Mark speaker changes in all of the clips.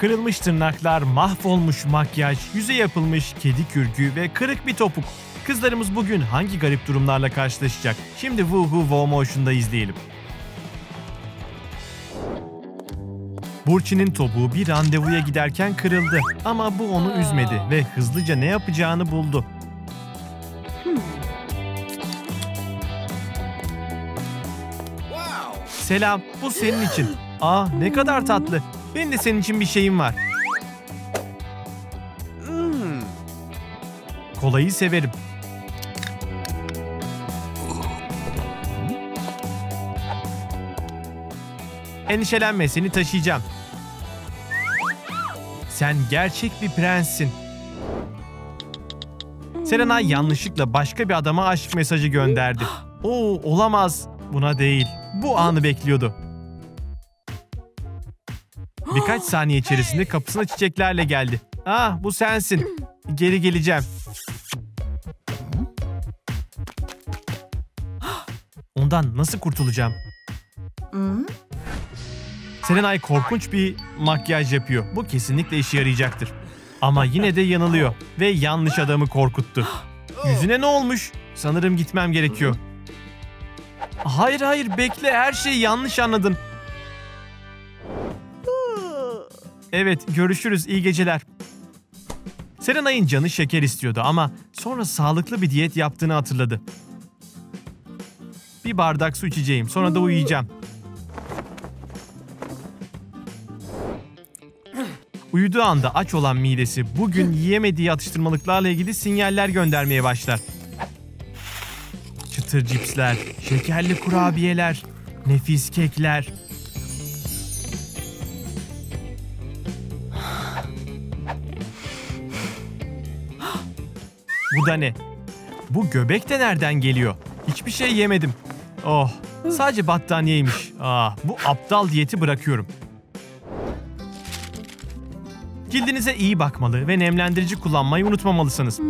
Speaker 1: Kırılmış tırnaklar, mahvolmuş makyaj, yüze yapılmış kedi kürkü ve kırık bir topuk. Kızlarımız bugün hangi garip durumlarla karşılaşacak? Şimdi Woohoo Wow Motion'da izleyelim. Burçin'in topuğu bir randevuya giderken kırıldı ama bu onu üzmedi ve hızlıca ne yapacağını buldu. Selam, bu senin için. Aa ne kadar tatlı. Benim de senin için bir şeyim var. Kolayı severim. Endişelenme seni taşıyacağım. Sen gerçek bir prenssin. Serenay yanlışlıkla başka bir adama aşk mesajı gönderdi. Oo olamaz. Buna değil. Bu anı bekliyordu. Birkaç saniye içerisinde kapısına çiçeklerle geldi. Ah bu sensin. Geri geleceğim. Ondan nasıl kurtulacağım? Serenay korkunç bir makyaj yapıyor. Bu kesinlikle işe yarayacaktır. Ama yine de yanılıyor ve yanlış adamı korkuttu. Yüzüne ne olmuş? Sanırım gitmem gerekiyor. Hayır hayır bekle her şeyi yanlış anladın. Evet görüşürüz iyi geceler. Serenay'ın canı şeker istiyordu ama sonra sağlıklı bir diyet yaptığını hatırladı. Bir bardak su içeceğim sonra da uyuyacağım. Uyuduğu anda aç olan midesi bugün yiyemediği atıştırmalıklarla ilgili sinyaller göndermeye başlar. Çıtır cipsler, şekerli kurabiyeler, nefis kekler. Bu da ne? Bu göbek de nereden geliyor? Hiçbir şey yemedim. Oh, sadece battaniyeymiş. Ah, bu aptal diyeti bırakıyorum. Cildinize iyi bakmalı ve nemlendirici kullanmayı unutmamalısınız.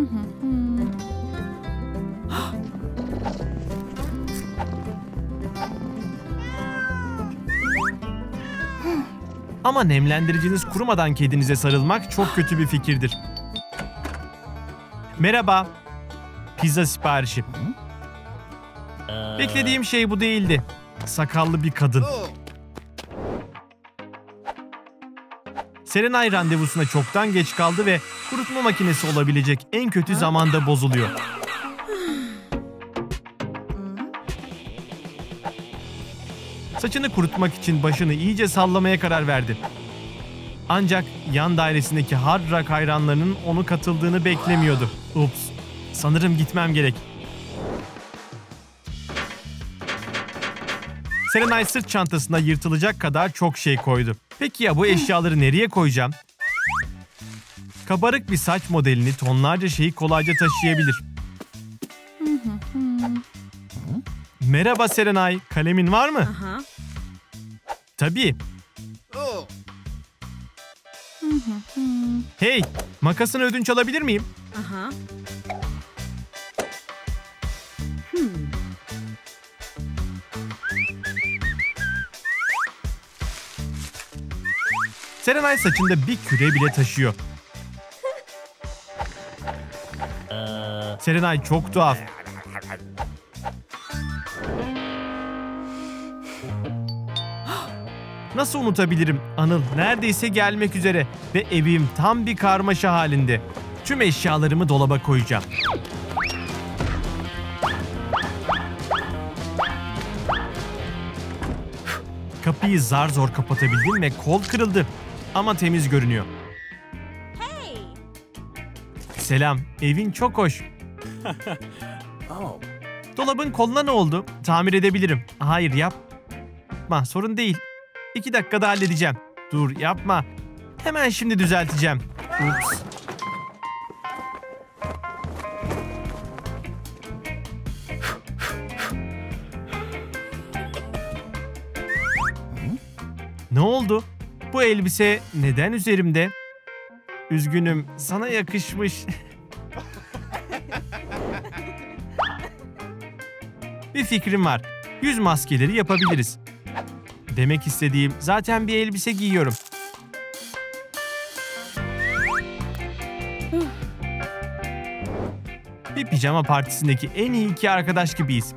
Speaker 1: Ama nemlendiriciniz kurumadan kedinize sarılmak çok kötü bir fikirdir. Merhaba. Pizza siparişi. Beklediğim şey bu değildi. Sakallı bir kadın. Serenay randevusuna çoktan geç kaldı ve kurutma makinesi olabilecek en kötü zamanda bozuluyor. Saçını kurutmak için başını iyice sallamaya karar verdi. Ancak yan dairesindeki Hard Rock hayranlarının onu katıldığını beklemiyordu. Ups, sanırım gitmem gerek. Serenay sırt çantasına yırtılacak kadar çok şey koydu. Peki ya bu eşyaları nereye koyacağım? Kabarık bir saç modelini tonlarca şeyi kolayca taşıyabilir. Merhaba Serenay, kalemin var mı?
Speaker 2: Aha.
Speaker 1: Tabii. Hey, makasını ödünç alabilir miyim?
Speaker 2: Aha.
Speaker 1: Serenay saçında bir küre bile taşıyor. Serenay çok tuhaf. Nasıl unutabilirim? Anıl neredeyse gelmek üzere ve evim tam bir karmaşa halinde. Tüm eşyalarımı dolaba koyacağım. Kapıyı zar zor kapatabildim ve kol kırıldı. Ama temiz görünüyor. Selam, evin çok hoş. Dolabın koluna ne oldu? Tamir edebilirim. Hayır yapma, sorun değil. İki dakikada halledeceğim. Dur yapma. Hemen şimdi düzelteceğim. Ups. Ne oldu? Bu elbise neden üzerimde? Üzgünüm, sana yakışmış. bir fikrim var. Yüz maskeleri yapabiliriz. Demek istediğim zaten bir elbise giyiyorum. bir pijama partisindeki en iyi iki arkadaş gibiyiz.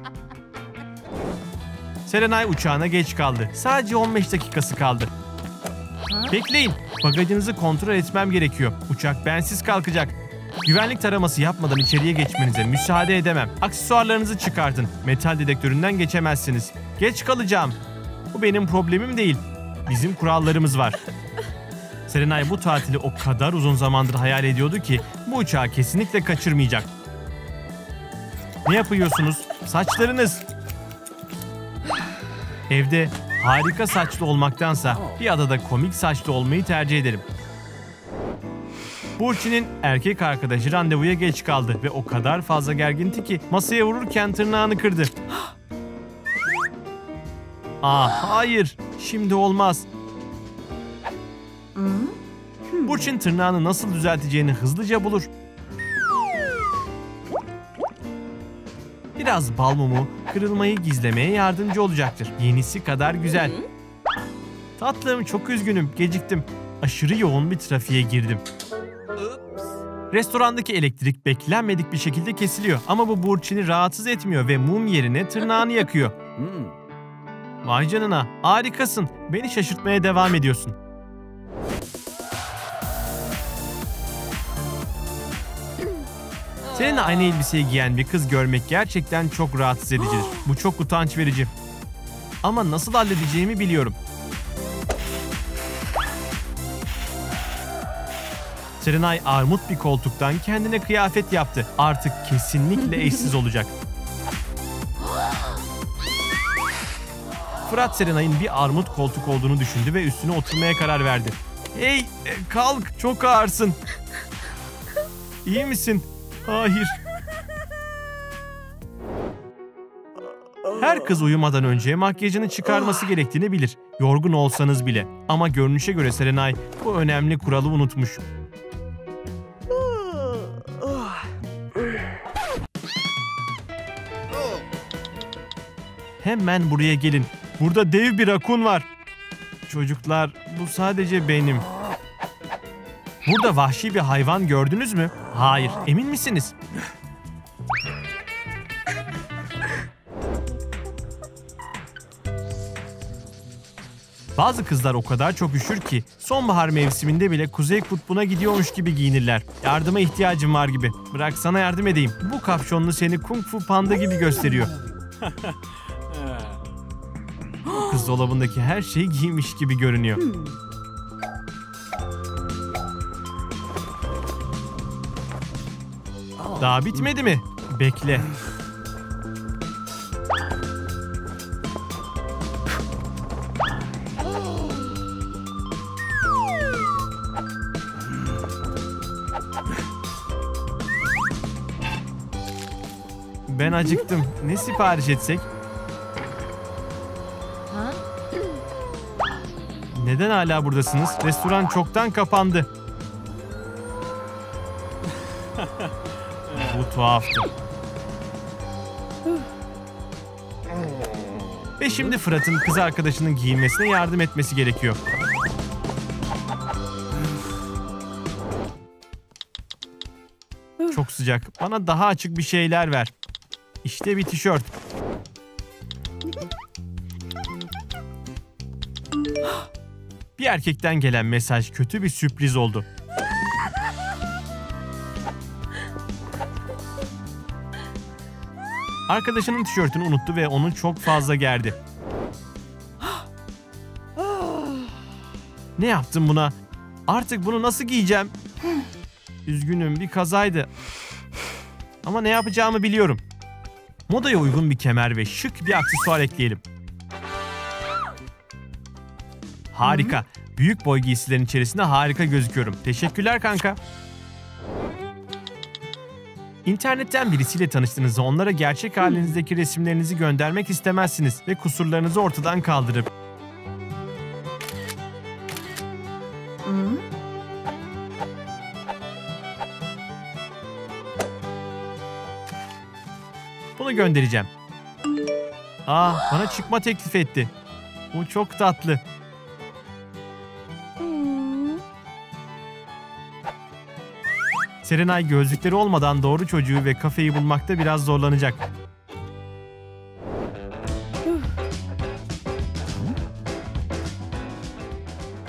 Speaker 1: Serenay uçağına geç kaldı. Sadece 15 dakikası kaldı. Bekleyin. Bagajınızı kontrol etmem gerekiyor. Uçak bensiz kalkacak. Güvenlik taraması yapmadan içeriye geçmenize müsaade edemem. Aksesuarlarınızı çıkartın. Metal dedektöründen geçemezsiniz. Geç kalacağım. Bu benim problemim değil. Bizim kurallarımız var. Serenay bu tatili o kadar uzun zamandır hayal ediyordu ki bu uçağı kesinlikle kaçırmayacak. Ne yapıyorsunuz? Saçlarınız. Evde harika saçlı olmaktansa bir adada komik saçlı olmayı tercih ederim. Burçin'in erkek arkadaşı randevuya geç kaldı ve o kadar fazla gerginti ki masaya vururken tırnağını kırdı. Aa hayır, şimdi olmaz. Burçin tırnağını nasıl düzelteceğini hızlıca bulur. Biraz bal mumu kırılmayı gizlemeye yardımcı olacaktır. Yenisi kadar güzel. Tatlım çok üzgünüm, geciktim. Aşırı yoğun bir trafiğe girdim. Restorandaki elektrik beklenmedik bir şekilde kesiliyor ama bu Burçin'i rahatsız etmiyor ve mum yerine tırnağını yakıyor. Vay canına, harikasın. Beni şaşırtmaya devam ediyorsun. Seninle aynı elbiseyi giyen bir kız görmek gerçekten çok rahatsız edicidir. Bu çok utanç verici. Ama nasıl halledeceğimi biliyorum. Serenay armut bir koltuktan kendine kıyafet yaptı. Artık kesinlikle eşsiz olacak. Fırat Serenay'ın bir armut koltuk olduğunu düşündü ve üstüne oturmaya karar verdi. Hey e, kalk çok ağırsın. İyi misin? Hayır. Her kız uyumadan önce makyajını çıkarması gerektiğini bilir. Yorgun olsanız bile. Ama görünüşe göre Serenay bu önemli kuralı unutmuş. Hemen buraya gelin. Burada dev bir rakun var. Çocuklar bu sadece benim. Burada vahşi bir hayvan gördünüz mü? Hayır. Emin misiniz? Bazı kızlar o kadar çok üşür ki sonbahar mevsiminde bile Kuzey Kutbu'na gidiyormuş gibi giyinirler. Yardıma ihtiyacım var gibi. Bırak sana yardım edeyim. Bu kapşonlu seni Kung Fu Panda gibi gösteriyor. Kız dolabındaki her şeyi giymiş gibi görünüyor. Daha bitmedi mi? Bekle. Ben acıktım. Ne sipariş etsek? Neden hala buradasınız? Restoran çoktan kapandı. Bu tuhaftı. Ve şimdi Fırat'ın kız arkadaşının giyinmesine yardım etmesi gerekiyor. Çok sıcak. Bana daha açık bir şeyler ver. İşte bir tişört. Bir erkekten gelen mesaj kötü bir sürpriz oldu. Arkadaşının tişörtünü unuttu ve onu çok fazla gerdi. Ne yaptım buna? Artık bunu nasıl giyeceğim? Üzgünüm bir kazaydı. Ama ne yapacağımı biliyorum. Modaya uygun bir kemer ve şık bir aksesuar ekleyelim. Harika. Büyük boy giysilerin içerisinde harika gözüküyorum. Teşekkürler kanka. İnternetten birisiyle tanıştığınızda onlara gerçek halinizdeki resimlerinizi göndermek istemezsiniz ve kusurlarınızı ortadan kaldırıp Bunu göndereceğim. Aa, bana çıkma teklif etti. Bu çok tatlı. Serenay gözlükleri olmadan doğru çocuğu ve kafeyi bulmakta biraz zorlanacak.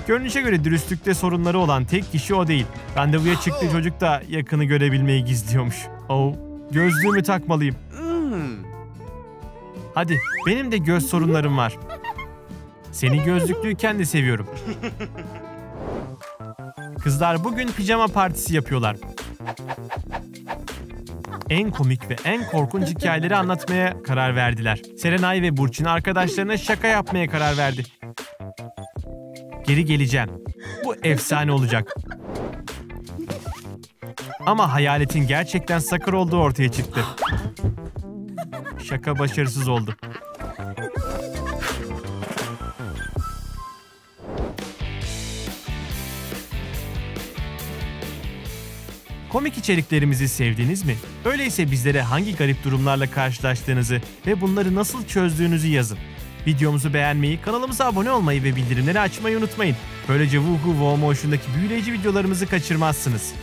Speaker 1: Görünüşe göre dürüstlükte sorunları olan tek kişi o değil. Randevuya çıktığı çocuk da yakını görebilmeyi gizliyormuş. Oh, gözlüğümü takmalıyım. Hadi, benim de göz sorunlarım var. Seni gözlüklüyken de seviyorum. Kızlar bugün pijama partisi yapıyorlar. En komik ve en korkunç hikayeleri anlatmaya karar verdiler. Serenay ve Burçin arkadaşlarına şaka yapmaya karar verdi. Geri geleceğim. Bu efsane olacak. Ama hayaletin gerçekten sakır olduğu ortaya çıktı. Şaka başarısız oldu. Komik içeriklerimizi sevdiniz mi? Öyleyse bizlere hangi garip durumlarla karşılaştığınızı ve bunları nasıl çözdüğünüzü yazın. Videomuzu beğenmeyi, kanalımıza abone olmayı ve bildirimleri açmayı unutmayın. Böylece Woohoo Wow Motion'daki büyüleyici videolarımızı kaçırmazsınız.